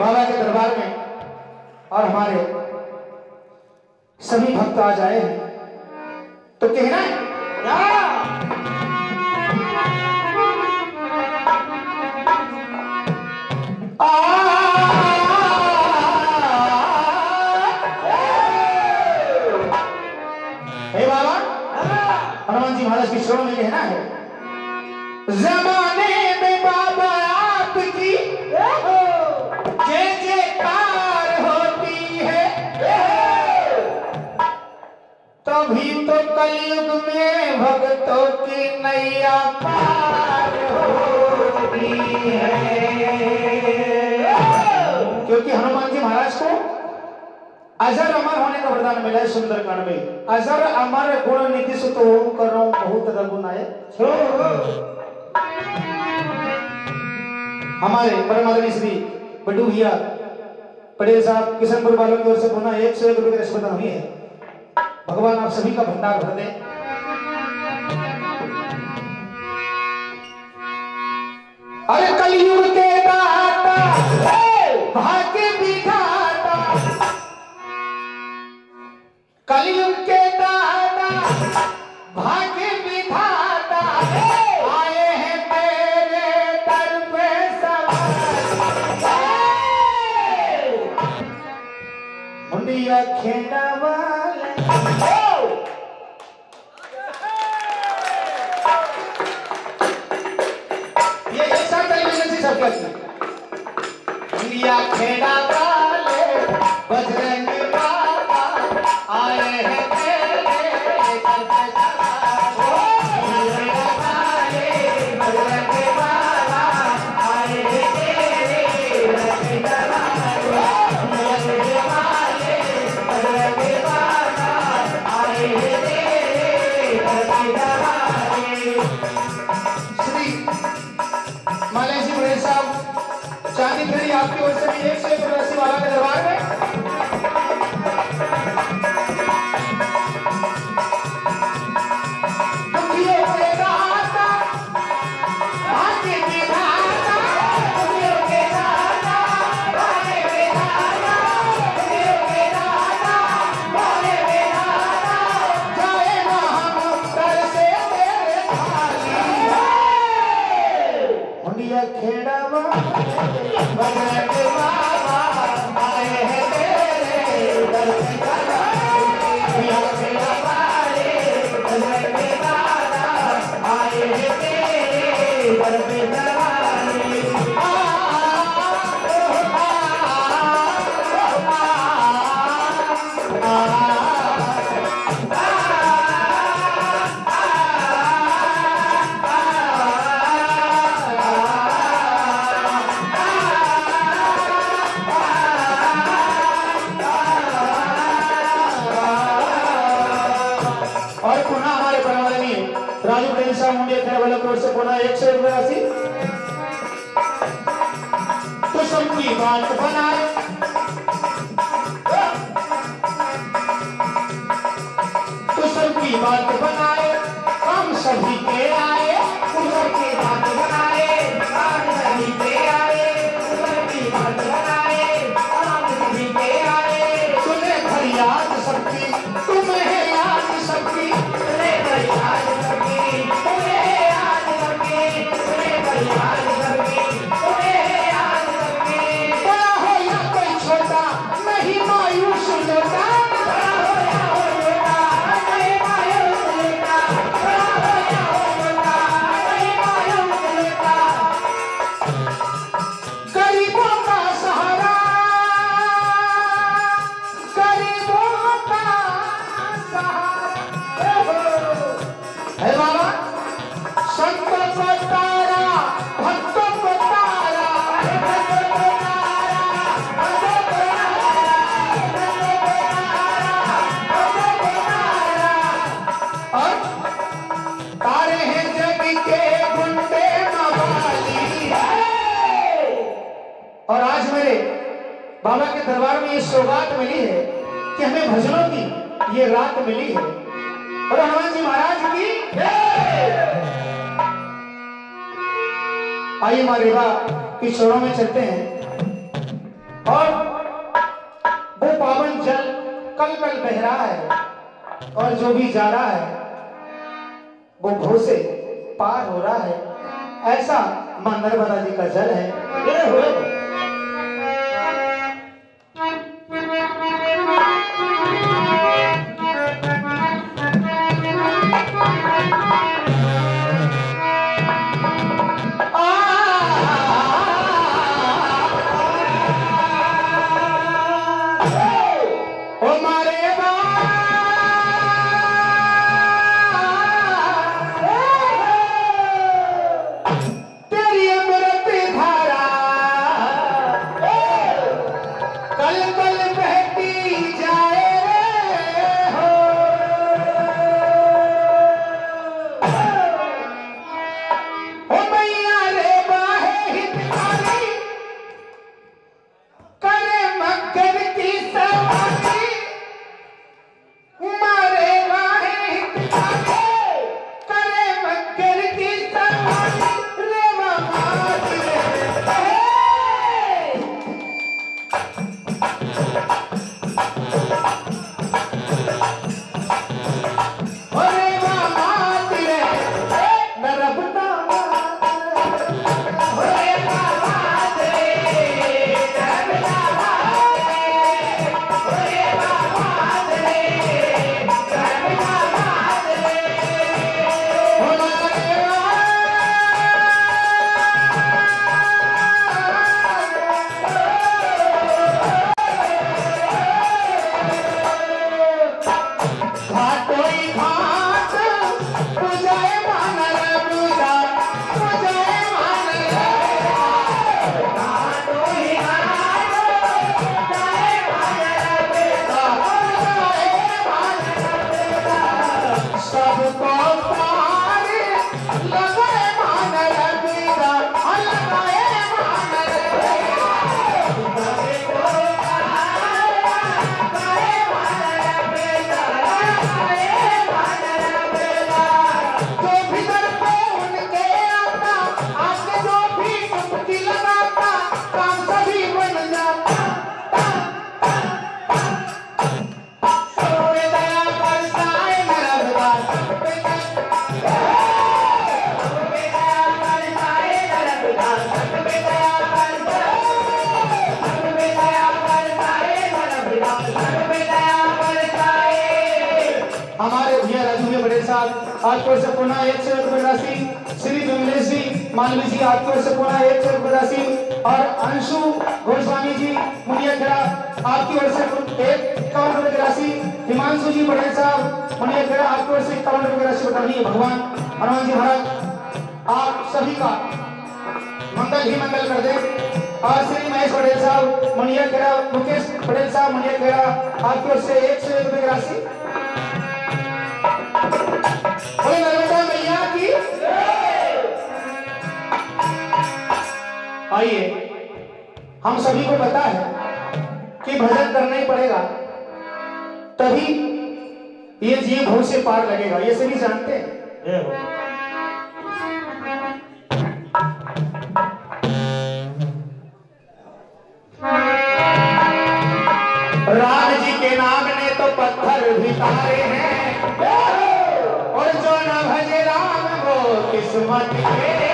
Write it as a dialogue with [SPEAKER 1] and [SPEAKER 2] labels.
[SPEAKER 1] बाबा के दरबार में और हमारे सभी भक्त आ जाए हैं तो कहना है हनुमान जी महाराज के श्रोण में कहना है जमाने तभी तो कलयुग में भक्तों की नैया है। क्योंकि हनुमान जी महाराज को अजर अमर होने का वरदान मिला है सुंदरकांड में। अजर अमर गुण निधि सुत ओम करो बहुत रघुनाय हमारे परम आदरणीय श्री बडू भैया, पटेल साहब, किशनपुर वालों की ओर से पुनः एक सौ एक रुपए का रसपदान हुई है। भगवान, आप सभी का भंडार भर दे। अरे कलयुग के दाता भाग्य कलयुग के दाता भाग्य आए हैं पे सवार मुंडिया खेड़ा टेलीविज़न से इंडिया खेड़ा चांदी फेरी आपकी ओर से भी एक सौ वाला के दरबार में राजू मुंडे थे वाले की ओर से पुनः एक सौ राशि तो सबकी बात बनाए। सबकी बात बनाए। और बाबा के दरबार में ये सौगात मिली है कि हमें भजनों की ये रात मिली है। और हनुमान जी महाराज की आइए माँ रेवा की चरणों में चलते हैं। और वो पावन जल कल कल बह रहा है और जो भी जा रहा है, वो भू से पार हो रहा है। ऐसा माँ नर्मदा जी का जल है। हमारे भैया राजू बड़े साहब आज को से पुनः एक सौ राशि श्री विमलेश जी मालवी जी को से पुनः एक सौ राशि और अंशु गोस्वामी जी मुनियाखेड़ा आपकी ओर से एक इक्यावन रुपये राशि, हिमांशु जी बड़े साहब मुनियाखेड़ा आपकी ओर से इक्यावन रुपये की राशि बतानी है भगवान। हनुमान जी महाराज, आप सभी का मंगल ही मंगल कर दे। और श्री महेश पटेल साहब, मुनिया खेड़ा, मुकेश पटेल साहब, मुनिया खेड़ा, आपकी ओर से एक सौ एक रुपये की राशि आइए। हम सभी को पता है कि भजन करना ही पड़ेगा। तभी ये जीव भव से पार लगेगा। ये सभी जानते हैं? राम जी के नाम ने तो पत्थर भी तारे हैं। और जो न भजे राम वो किस्मत के